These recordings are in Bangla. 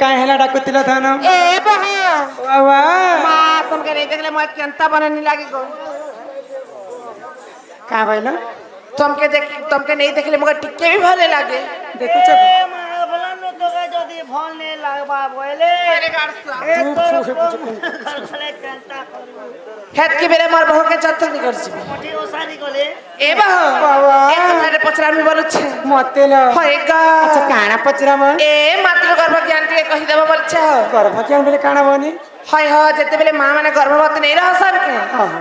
काय ह्याला डाकवतीला था ए बहा। वावा मा तुमके रे देखले मत चंता बननी लागी को का भाई तुमके देख तुमके नहीं देखले मगर टिक्के भी भले लागे। देखो चल। ধনে লাগবা বলে হেতকি বেলে মোর বহুকে যত্ন করছি এ বাহ এ কথারে পচরামি বলছে। মতে ল। হয় গা। আচ্ছা কানা পচরাম এ মাতৃ গর্ভ জ্ঞান টিকে কহি দেব বলছে হ গর্ভ জ্ঞান বলে কানা বনি হয় হ যেতবেলে মা মানে গর্ভবতী নেই রহসন কে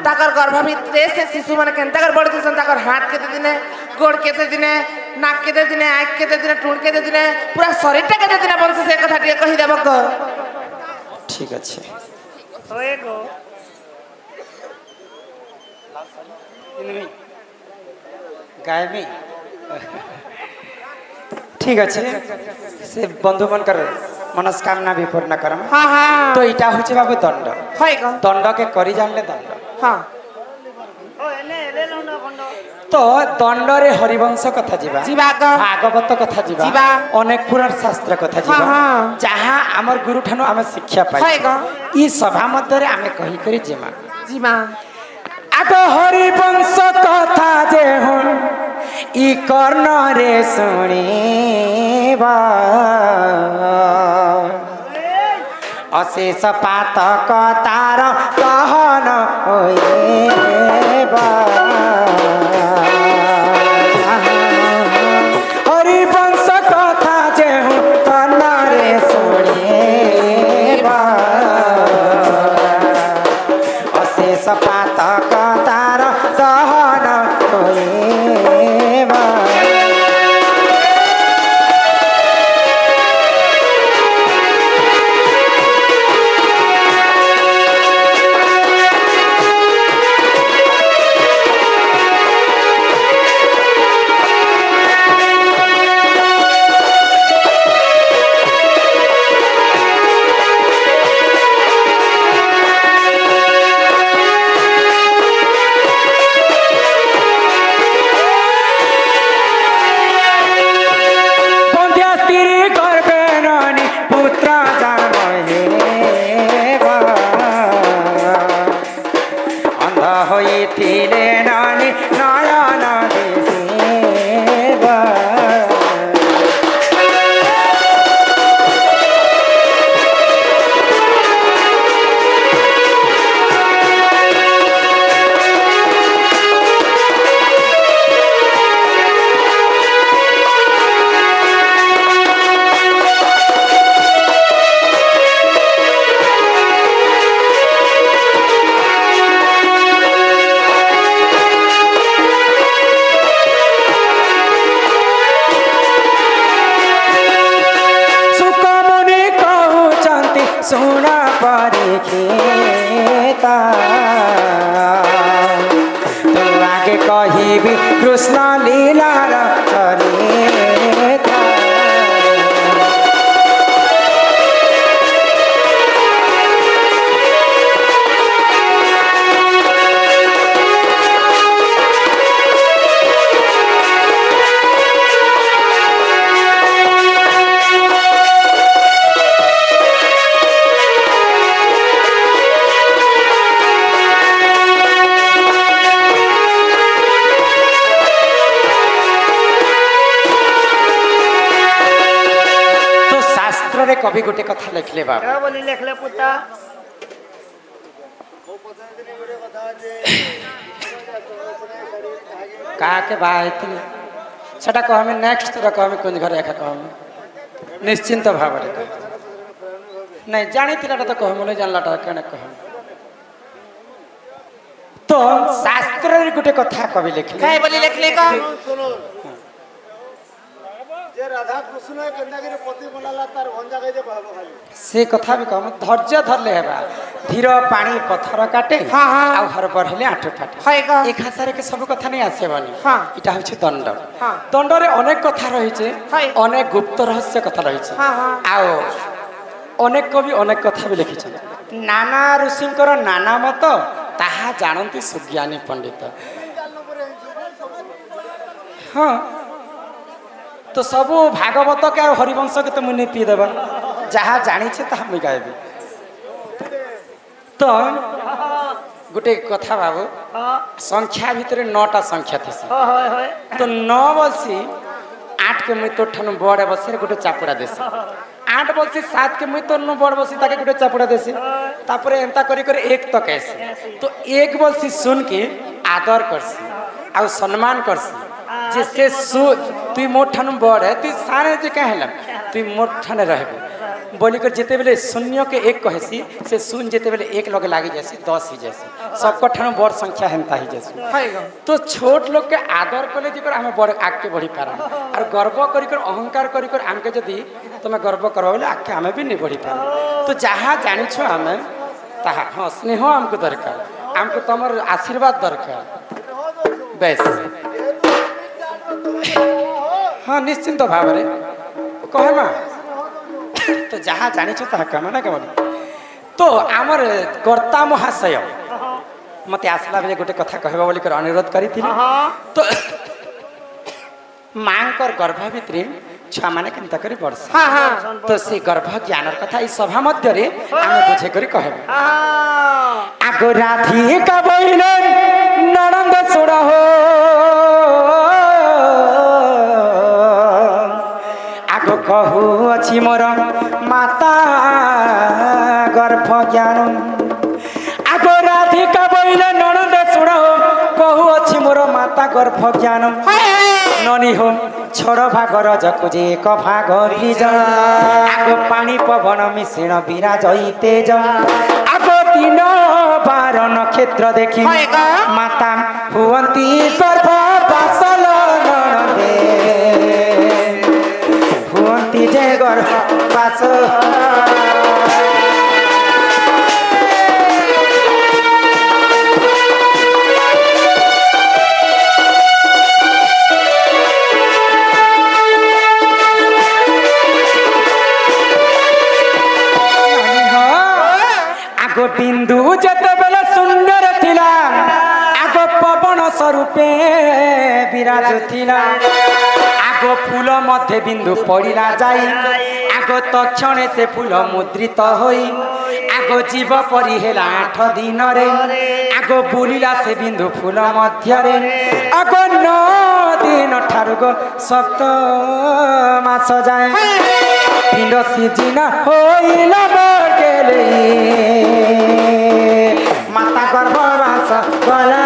তাকর গর্ভ ভিতরে সে শিশু মানে কেনতা কর বড় দিছন তাকর হাত কেতে দিনে গোড় কেতে দিনে নাক কেঁদে দিনে আখ কেঁদে দিনে টুণ কেঁদে দিনে পুরা শরীরটা কেঁদে দিনে বলছে সে কথা টিকে কহিদেব ক ঠিক আছে। হয়ে গো। ঠিক আছে। সে বন্ধু মনকর মনস্কামনা বিপূর্ণ করম হ্যাঁ, হ্যাঁ। তো এটা হচ্ছে বাবু দণ্ড। দণ্ডকে করি জানলে দণ্ড। হ্যাঁ। ତ ଦଣ୍ଡରେ ହରିବଂଶ କଥା ଯିବା ଯିବା ଭାଗବତ କଥା ଯିବା ଯିବା ଅନେକ ପୁରାଣ ଶାସ୍ତ୍ର କଥା ଯିବା ଯାହା ଆମର ଗୁରୁଠାରୁ ଆମେ ଶିକ୍ଷା ପାଇବା ଇ ସଭା ମଧ୍ୟରେ ଆମେ କହିକରି ଯିମା ଯିବା ଆଗ ହରିବଂଶ କଥା ଯେ ଇ କର୍ଣ୍ଣରେ ଶୁଣିବା অশেষ পাতক তার দহন হইবা Islam. কবি গোটে কথা লেখলে বাবা বলি লেখলে পুতা কাকে বাহা হয়েছিল সেটা কহমি নেক্সট তোরা কহমি কোন ঘরে একা কহমি নিশ্চিন্ত ভাবরে কহ নাই জানিলাটা তো কহমুনি জানলাটা কেন কহমি তো শাস্ত্রের গোটে কথা কবি লেখলে বলি লেখলে কহ সে কথা বি কম ধৈর্য ধরলে হবা ধীর পানি পথর কাটে আউ হরবর হলে আঁট ফাটে এই ঘাসারে কে সব কথা নেই আসেবনি এটা হচ্ছে দণ্ড দণ্ডরে অনেক কথা রয়েছে অনেক গুপ্ত রহস্য কথা রয়েছে আও অনেক কবি অনেক কথা বি লিখিছেন নানা ঋষিঙ্কর নানা মত তাহা জানন্তি সুজ্ঞানী পণ্ডিত হ্যাঁ ରହସ୍ୟ କଥା ରହିଛି ହଁ, ହଁ। ଆଉ ଅନେକ କବି ଅନେକ କଥା ବି ଲେଖିଛନ୍ତି ନାନା ଋଷିଙ୍କର ନାନା ମତ ତାହା ଜାଣନ୍ତି ସୁଜ୍ଞାନୀ ପଣ୍ଡିତ ହଁ ତ ସବୁ ଭାଗବତକେ ଆଉ ହରିବଂଶକେ ତ ମୁଇଁ ନେଇ ପିଇଦେବା ଯାହା ଜାଣିଛେ ତାହା ମୁଇଁ ଗାଇବି ତ ଗୋଟେ କଥା ବାବୁ ସଂଖ୍ୟା ଭିତରେ ନଅଟା ସଂଖ୍ୟା ଥିସି ତ ନଅ ବସି ଆଠକେ ମୁଇଁ ତୋର ଠାନୁ ବଡ଼ ବସିରେ ଗୋଟେ ଚାପୁଡ଼ା ଦେସି। ଆଠ ବସି ସାତକେ ମୁଇଁ ତୋର ନୁ ବଡ଼ ବସି ତାକେ जिससे तु मोठन बड़े तु सारे जगह कह तु मोठन रह बोली कर जिते बेले शून्य के एक कहसी से शून्य जिते बेले एक लगे लागे जैसे दस ही जैसे। सबको ठन बड़ संख्या हेनता ही जैसे। तो छोट लोग के आदर कले जी हमें बड़ आगे बढ़ी पार और गर्व कर अहंकार कर आमके जदि तुम गर्व कर बोले आगे आम भी नहीं बढ़ी पार तो जहाँ जाच आम ता हाँ स्नेह आमको दरकार। आमको तुम आशीर्वाद दरकार। बेस। ହଁ ନିଶ୍ଚିନ୍ତ ଭାବରେ କହେ ମା ତ ଯାହା ଜାଣିଛ ତାହା କାମ ନା କେବଳ ତ ଆମର କର୍ତ୍ତା ମହାଶୟ ମତେ ଆସିଲା ବେଳେ ଗୋଟେ କଥା କହିବ ବୋଲି କରି ଅନୁରୋଧ କରିଥିଲି ତ ମାଙ୍କର ଗର୍ଭ ଭିତରେ ଛୁଆମାନେ କେନ୍ତା କରି ବଢ଼ସ ତ ସେ ଗର୍ଭ ଜ୍ଞାନର କଥା ଏଇ ସଭା ମଧ୍ୟରେ ଆମେ ବୁଝେଇ କରି କହିବୁ ଆଗ ରାଧିକା ବଇଲେ ନଣନ୍ଦ ଚୋଡ଼ ହୋ ଆଗ କହୁଅଛି ମୋର ମାତା ଗର୍ଭ ଜ୍ଞାନ ଆଗ ରାଧିକା ବଇଲେ ନଣନ୍ଦ ଚୋଡ଼ ହୋ କହୁଅଛି ମୋର ମାତା ଗର୍ଭ ଜ୍ଞାନ ନନି ହୋ ଛଡ଼ ଭାଗର ଜକୁଜେ ଏକ ଭାଗ ବିଜ ଆଗ ପାଣି ପବନ ମିଶ୍ରଣ ବିରାଜ ତେଜ ଆଗ ଦିନ ବାର ନକ୍ଷତ୍ର ଦେଖି ମାତା ହୁଅନ୍ତି ଗର୍ଭ বাঁচো আগো বিন্দু যেতবেলে সুন্দর থিলা আগ পবন স্বরূপে। ବିରାଜ ଥିଲା ଆଗ ଫୁଲ ମଧ୍ୟ ବିନ୍ଦୁ ପଡ଼ିଲା ଯାଇ ଆଗ ତକ୍ଷଣେ ସେ ଫୁଲ ମୁଦ୍ରିତ ହୋଇ ଆଗ ଜୀବ ପରି ହେଲା ଆଠ ଦିନରେ ଆଗ ବୁଲିଲା ସେ ବିନ୍ଦୁ ଫୁଲ ମଧ୍ୟରେ ଆଗ ନଅ ଦିନ ଠାରୁ ଗୋ ସପ୍ତ ମାସ ଯାଏ ପିଣ୍ଡ ସିଜିନା ହୋଇଲା ଗେଲେଇ ମାତା ଗର୍ଭ ବାସ ଗଲା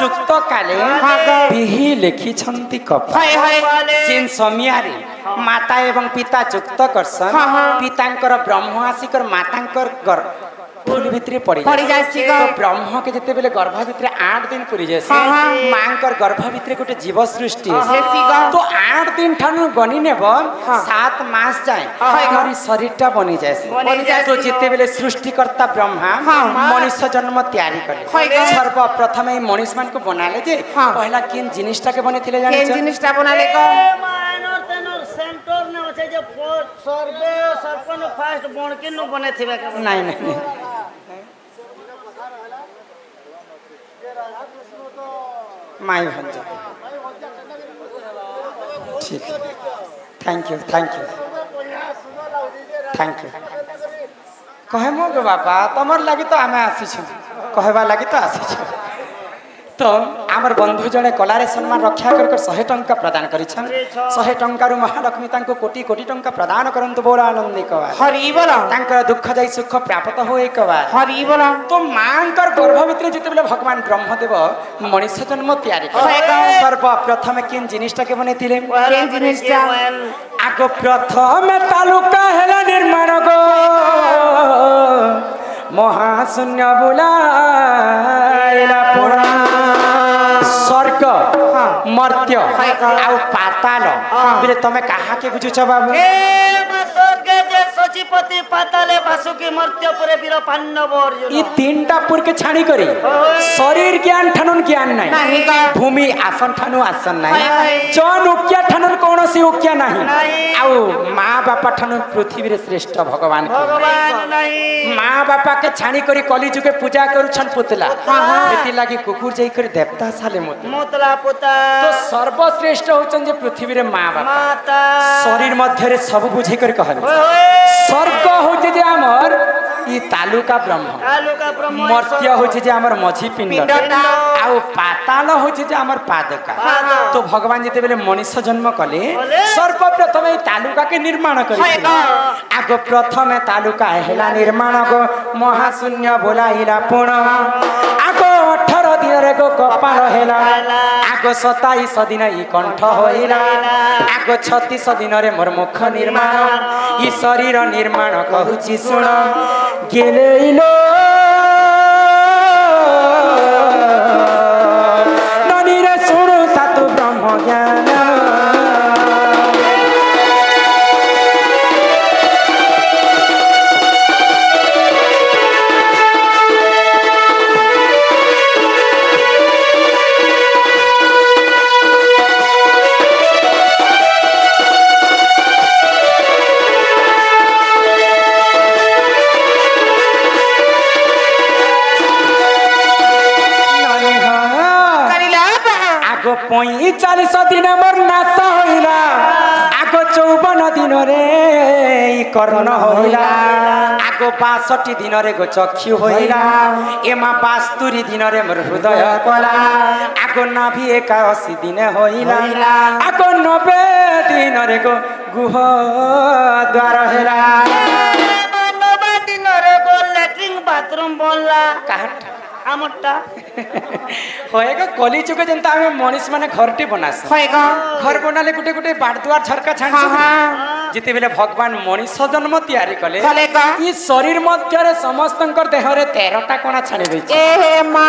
ଯୁକ୍ତ କାଳେ ବିହି ଲେଖିଛନ୍ତି କପା। ଯେନ୍ ସମୟରେ ମାତା ଏବଂ ପିତା ଯୁକ୍ତ କରସନ୍। ପିତାଙ୍କର ବ୍ରହ୍ମ ଆସିକର ମାତାଙ୍କର ফুল ভিতরে পড়ে পড়ে যাচ্ছে গো ব্রহ্মকে যেতেবেলে গর্ভ ভিতরে 8 দিন পুরি যাচ্ছে মাঙ্কর গর্ভ ভিতরে গোটে জীব সৃষ্টি তো 8 দিন ঠান গনি নেব 7 মাস যায় আমার শরীরটা বনি যাচ্ছে তো যেতেবেলে সৃষ্টিকর্তা ব্রহ্মা মনুষ্য জন্ম তৈরি করে সর্বপ্রথমে এই মনুষ মানুষ বনালে যে পহলা কিন জিনিসটাকে বনেছিলে জানিছো জানিস জিনিসটা বনালে वो सर्वे सरपन फास्ट बणकिन नु बने थिबे के नहीं नहीं माई भंज ठीक thank you thank you thank you कहे मो बापा तमर लगी तो आम आसी कहवा लगी तो आसी তো আমার বন্ধু জনে কলারে সম্মান রক্ষা করি শহে টঙ্কা প্রদান করেছেন। শহে টঙ্কার মহালক্ষ্মী তাঁর কোটি কোটি টঙ্কা প্রদান করতু বড় আনন্দী কবার হরিবল তাঁর দুঃখ যাই সুখ প্রাপ্ত হয়ে কবার। হরিবল তো মাঙ্কর গর্ভ ভিতরে যেতবে ভগবান ব্রহ্মদেব মনীষ জন্ম তৈরি সর্বপ্রথমে কেন জিনিসটাকে বনেলে আগ প্রথমে তালুকা হল নির্মাণ গো মহাশূন্য বুলা পুরা ମର୍ତ୍ୟ ଆଉ ପାତାଳ ବୋଲେ ତମେ କାହାକେ ବୁଝୁଛ ବାବୁ? সূচিপতি পাতালে বাসুকি মর্ত্যপুরে বীর পাণ্ডব এই তিনটা পুরকে ছাড়ি করে শরীর জ্ঞান ঠানুন জ্ঞান নাই। ভূমি আসন ঠানু আসন নাই। জন উকিয়া ঠানুন কোণসি উকিয়া নাই। আউ মা বাপা ঠানু পৃথিবীরে শ্রেষ্ঠ ভগবান মা বাপাকে ছাড়ি করে কলিযুগে পূজা করুছন পুতলা সেলাগি কুকুর যাই করে দেবতা সালে মোতলা পোতা তো সর্বশ্রেষ্ঠ হচ্ছেন যে পৃথিবীর মা বাপা শরীর মধ্যে সব বুঝে করে কহেন স্বর্গ হচ্ছে যে আমার ই তালুকা ব্রহ্ম। মর্ত্য হচ্ছে যে আমার মঝি পিণ্ড। আউ পাতাল হচ্ছে যে আমার পাদকা তো ভগবান যেতবে মনিষ জন্ম কলে সর্বপ্রথমে এই তালুকাকে নির্মাণ করে আগ প্রথমে তালুকা হেলা নির্মাণ গো মহাশূন্য ভোলাইলা পুণ আগ অঠর দিনরে গো কপাল হেলা ଆଗ ସତାଇଶ ଦିନ ଇ କଣ୍ଠ ହୋଇଲା। ଆଗ ଛତିଶ ଦିନରେ ମୋର ମୁଖ ନିର୍ମାଣ। ଇ ଶରୀର ନିର୍ମାଣ କହୁଛି ଶୁଣ। ଗେଲେଇଲୋ আগ পঁয়চালিশ দিন মোর নাশ হইলা। আগ চৌবন দিনরে কর্ণ হইলা। আগ বাষট্টি দিনরে গো চক্ষু হইলা। এমা বাস্তুরি দিনরে মোর হৃদয় কলা। আগ নাভি একাশি দিনে হইলা। আগ নবে দিনরে গো গুহ দ্বার হেলা দিନରେ গল ল্যাট্রিন বাথরুম বললা। কাহাটা ଆମଟା ହଏ ଗୋ କଲି ଯୁଗ ଯେନ୍ତା ଆମେ ମଣିଷ ମାନେ ଘରଟି ବନାସୁ ହଏ ଗୋ। ଘର ବନାଲେ ଗୋଟେ ଗୋଟେ ବାଟଦୁଆର ଝରକା ଛାଣିଛୁ ଯେତେବେଳେ ଭଗବାନ ମଣିଷ ଜନ୍ମ ତିଆରି କଲେ ଇ ଶରୀର ମଧ୍ୟରେ ସମସ୍ତଙ୍କର ଦେହରେ ତେରଟା କଣା ଛାଣି ଦେଇଛି। ଏ ହେ ମା।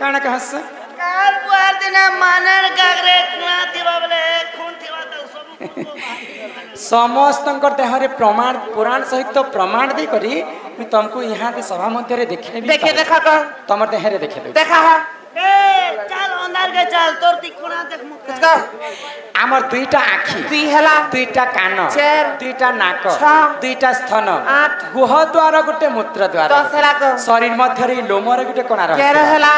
କାଣା କହସ କାର ବୁଆର ଦିନେ ମାନର କାଗରେ କୁଣା ଥିବା ବେଲେ ଖୁନ ଥିବା ତ ସବୁ। ସମସ୍ତଙ୍କ ଦେହରେ ପ୍ରମାଣ ପୁରାଣ ସହିତ ପ୍ରମାଣ ଦେଇକରି ମୁଁ ତମକୁ ଇହାତି ସଭା ମଧ୍ୟରେ ଦେଖେଇବି ଦେଖେ ଦେଖା କହ ତମ ଦେହରେ ଦେଖେଇଦେବି ଦେଖା আমার দুইটা আখি দুই হেলা দুইটা কান দুইটা নাক দুইটা স্তন গুহ দ্বার গোটে মূত্র দ্বার শরীর মধ্যে লোমর গোটে কোণা হেলা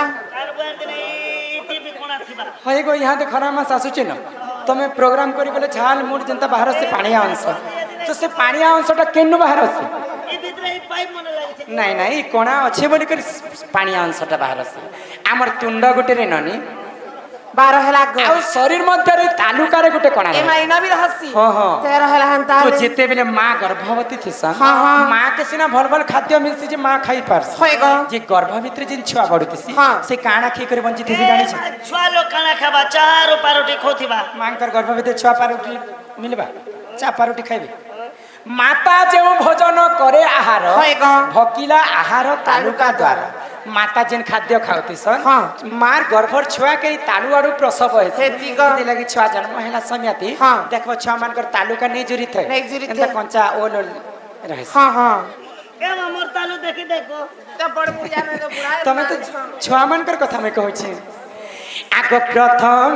হয়ে গো ইহাতে খরা মাস আসুছে না ହଇ ଗো ଇହାଦେ ଖରା ମାସ ଆସୁଛି ନା ତମେ ପ୍ରୋଗ୍ରାମ କରି ଗଲେ ଝାଲ ମୁଡ୍ ଯେନ୍ତା ବାହାର ସେ ପାଣିଆ ଅଂଶ। ତ ସେ ପାଣିଆ ଅଂଶଟା କେନୁ ବାହାର ଅଛି? ଏ ଭିତରେ ଇ ପାଇପ ମନେ ଲାଗିছে ନାଇଁ ବାର ହେଲା ଆଉ ଶରୀର ମଧ୍ୟରେ ତାଲୁକାରେ ଗୋଟେ କଣା ଯେତେବେଳେ ମା ଗର୍ଭବତୀ ଥିସା ମା କେ ସିନା ଭଲ ଭଲ ଖାଦ୍ୟ ମିଳସି ଯେ ମା ଖାଇ ପାରସି। ଯେ ଗର୍ଭ ଭିତରେ ଯେନ୍ ଛୁଆ ବଢୁଥିସି ସେ କାଣା ଖାଇ କରି ବଞ୍ଚିଥିସି ଜାଣିଛ? ଛୁଆ ଲୋକ କାଣା ଖାବା? ଚାରୁ ପାରୁଟି ଖୋଉଥିବା। ମାଙ୍କର ଗର୍ଭ ଭିତରେ ଛୁଆ ପାରୁଟି ମିଳିବା ଚା ପାରୁଟି ଖାଇବେ? ମାତା ଯେଉଁ ଭୋଜନ କରେ ଆହାର ଭକିଲା ଆହାର ତାଲୁକା ଦ୍ୱାରା ମାତା ଯେନ୍ ଖାଦ୍ୟ ଖାଉଥି ସନ୍ ମାର ଗର୍ଭର ଛୁଆ କେହି ତାଲୁ ଆଡୁ ପ୍ରସବ ହେଇଛି ଲାଗି ଛୁଆ ଜନ୍ମ ହେଲା ସମିଆତି ଦେଖବ ଛୁଆ ମାନଙ୍କର ତାଲୁକା ନେଇ ଜୁରି ଥାଏ। ଏନ୍ତା କଞ୍ଚା ଓଲ ରହେ ହଁ ହଁ। ତମେ ତ ଛୁଆ ମାନଙ୍କର କଥା ମୁଇଁ କହୁଛି। ଆଗ ପ୍ରଥମ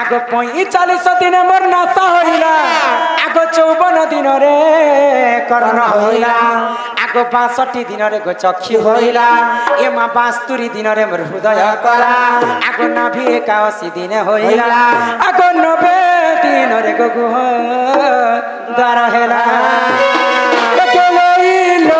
ଆଗ ପଇଁଚାଳିଶ ଦିନ ମୋର ନାଶ ହରିଲା ଆଗ ଚଉବନ ଦିନରେ କର୍ଣ୍ଣ ହୋଇଲା ଆଗ ବାଷଠି ଦିନରେ ଗୋ ଚକ୍ଷୁ ହୋଇଲା ଏ ମା ବାସ୍ତୁରି ଦିନରେ ମୋର ହୃଦୟ କଲା ଆଗ ନାଭି ଏକାଅଶୀ ଦିନେ ହୋଇଲା ଆଗ ନବେ ଦିନରେ ଗୋ ଗୁହ ଦ୍ୱାର ହେଲା କେଲୋଇଲୋ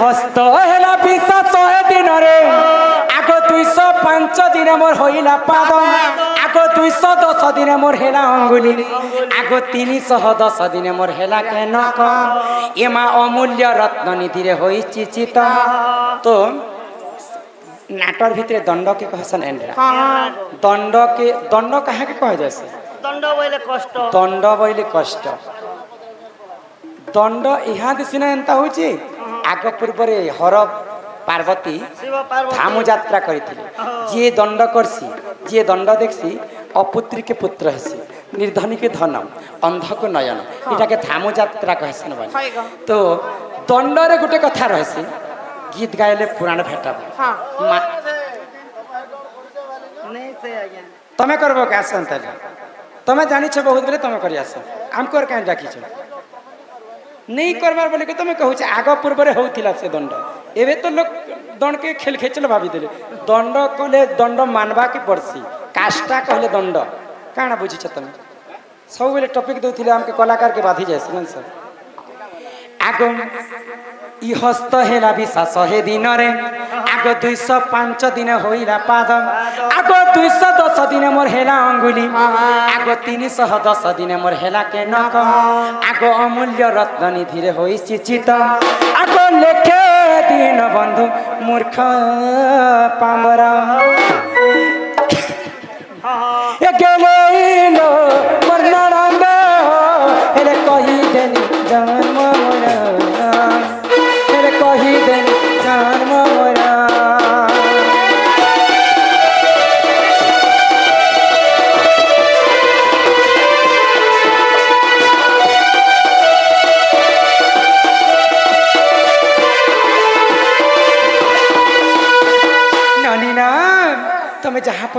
হস্ত। হেলা পিসা শহে দিনরে আগ দুইশ পাঁচ দিনে মোর হইলা পাদ। আগ দুইশ দশ দিনে মোর হেলা অঙ্গুলি। আগ তিনশহ দশ দিনে মোর হেলা কেন এমা অমূল্য রত্ন নিধিরে হইছি চিত তো নাটর ভিতরে দণ্ডকে কহসন এন্ডরা দণ্ডকে দণ্ড কাহাকে কয়া যাচ্ছে দণ্ড বইলে কষ্ট। দণ্ড বইলে কষ্ট। দণ্ড ইহাদি সিনা এন্তা হচ্ছে আগ পূর্বরে হর পার্বতী ধাম যাত্রা করেছিল যে দণ্ড করছি যে দণ্ড দেখছি অপুত্রীকে পুত্র হেসি নির্ধনীকে ধন অন্ধকে নয়ন। এটাকে ধাম যাত্রা কহেছেন বলে। তো দণ্ডরে গোটে কথা রয়েছে গীত গাইলে পুরাণ ভেটাব। তুমি করব কে আসেন তাহলে? তুমি জানিছ বহুত বেলে তুমি করে আস আমি কেন ডাকিছ ତମେ ଜାଣିଛ ବହୁତ ବେଲେ ତମେ କରି ଆସ ଆମକର କାହିଁ ଡାକିଛ ନେଇ କରବାର ବୋଲି ତମେ କହୁଛ ଆଗ ପୂର୍ବରେ ହଉଥିଲା ସେ ଦଣ୍ଡ ଏବେ ତ ଲୋକ ଦଣ୍ଡକେ ଖେଲ ଖେଚଲ ଭାବିଦେଲେ ଦଣ୍ଡ କଲେ ଦଣ୍ଡ ମାନବାକେ ପଡ଼ସି କାଷ୍ଟା କହିଲେ ଦଣ୍ଡ କାଣା ବୁଝିଛ ତମେ? ସବୁବେଳେ ଟପିକ୍ ଦଉଥିଲେ ଆମକେ କଳାକାରକେ ବାଧି ଯାଏସି ନା ସାର୍ ଆଗ ଇ ହସ୍ତ ହେଲା ବିଶ୍ୱାସ ହେ ଦିନରେ आगो दुई सय पाँच दिन होइला पाद आगो दुई सय दस दिन मोर हेला अंगुली आगो तिन सय दस दिन मोर हेला के नक आगो अमूल्य रत्न निधिरे होइ चित आगो लेखे दिन बंधु मूर्ख पाम्बरा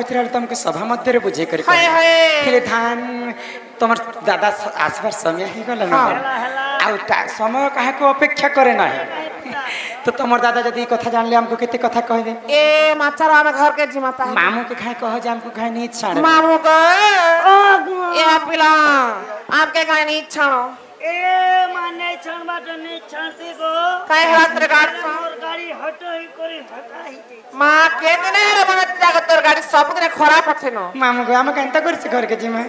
କହୁଥିଲା ବେଳେ ତମକୁ ସଭା ମଧ୍ୟରେ ବୁଝେଇ କରି ହେଲେ ଧାନ ତମର ଦାଦା ଆସିବାର ସମୟ ହେଇଗଲା ଆଉ ସମୟ କାହାକୁ ଅପେକ୍ଷା କରେ ନାହିଁ। তো তোমার দাদা যদি কথা জানলে আমাকে কেতে কথা কইবে এ মাছার আমি ঘর কে জি মাতা মামু কে খাই কহ যে আমাকে খাই নি ছাড় মামু কে এ পিলা আমকে খাই নি ছাড় એ મને છણ માટે ને છણસી ગો કાય હાથ રગાડ તોર ગાડી હટોઈ કરી હટાઈ જઈ માં કેતને રે મને તાગ તોર ગાડી સબને ખરાબ પથેનો મામ ગો આમ કેંતા કરસી ઘર કે જીમે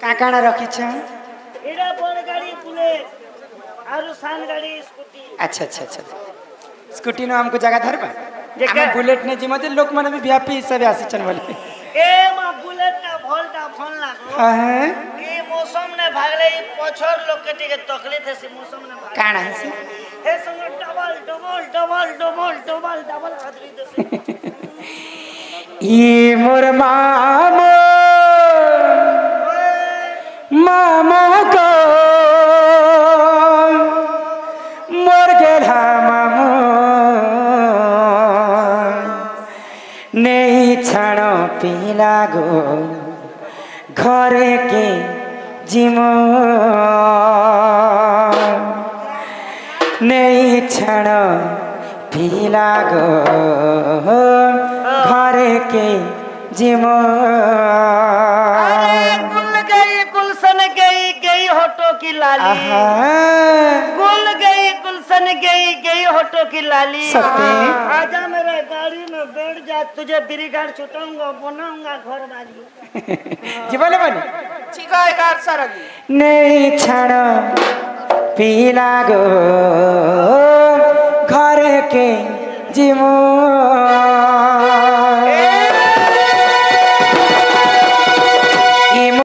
કાકાણા રખીછ એડા બડ ગાડી બુલેટ આરુ સાન ગાડી સ્કૂટી અચ્છા અચ્છા અચ્છા સ્કૂટી નો આમકો જગા ધરબા આમ બુલેટ ને જીમે લોક મને ભી વ્યાપી હિસાબે આસીચન બોલે એ માં બુલેટ ના ભોલતા ફોન લાગો હા હા मौसम ने भागले ई पछोर लोग के टिके तकलीफ है मौसम ने भागले काना है सी हे संग double double double double double double आदमी दे ई मोर मामा मामा को मोर के मामो नहीं छाड़ो पिला गो ঘরে কে जिम। नहीं छण पीला गो घर के जिम। गई गुलशन गई गई होटो की लाली। गुल बन गई गई होटो की लाली। आजा मेरे गाड़ी में बैठ जा तुझे बिरीगार छुटाऊँगा बनाऊँगा घर वाली जीवन बनी ठीक है कार सरगी नहीं छाड़ो पीला गो घर के जीवन